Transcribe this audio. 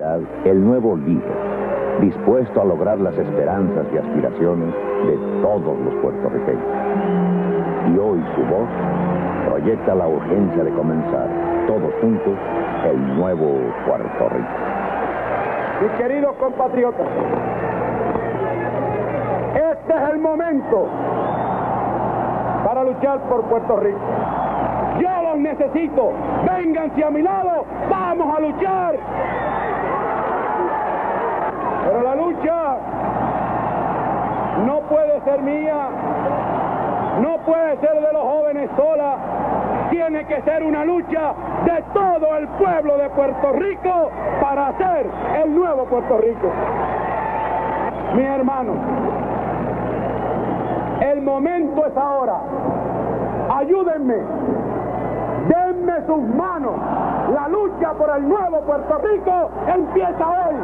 El nuevo líder, dispuesto a lograr las esperanzas y aspiraciones de todos los puertorriqueños. Y hoy su voz proyecta la urgencia de comenzar, todos juntos, el nuevo Puerto Rico. Mis queridos compatriotas, este es el momento para luchar por Puerto Rico. Yo los necesito. Vénganse a mi lado. Vamos a luchar. Pero la lucha no puede ser mía. No puede ser de los jóvenes sola. Tiene que ser una lucha de todo el pueblo de Puerto Rico para hacer el nuevo Puerto Rico. Mi hermano, el momento es ahora. Ayúdenme. Denme sus manos. La lucha por el nuevo Puerto Rico empieza hoy.